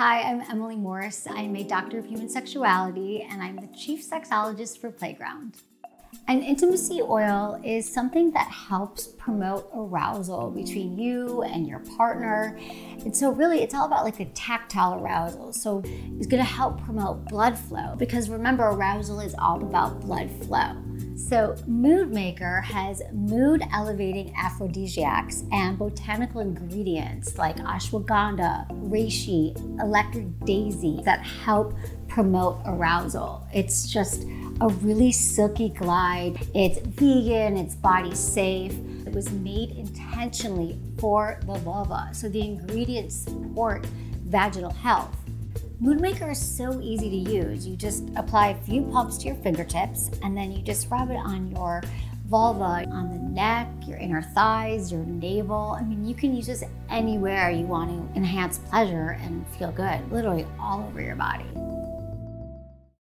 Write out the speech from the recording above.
Hi, I'm Emily Morse. I'm a doctor of human sexuality and I'm the chief sexologist for Playground. An intimacy oil is something that helps promote arousal between you and your partner. And so, really, it's all about like the tactile arousal. So, it's gonna help promote blood flow because remember, arousal is all about blood flow. So, Mood Maker has mood elevating aphrodisiacs and botanical ingredients like ashwagandha, reishi, electric daisy that help promote arousal. It's just a really silky glide. It's vegan, it's body safe. It was made intentionally for the vulva. So the ingredients support vaginal health. Moodmaker is so easy to use. You just apply a few pumps to your fingertips and then you just rub it on your vulva, on the neck, your inner thighs, your navel. I mean, you can use this anywhere you want to enhance pleasure and feel good, literally all over your body.